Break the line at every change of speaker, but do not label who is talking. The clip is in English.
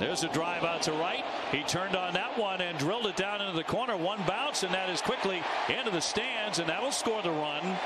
There's a drive out to right. He turned on that one and drilled it down into the corner. One bounce, and that is quickly into the stands, and that'll score the run.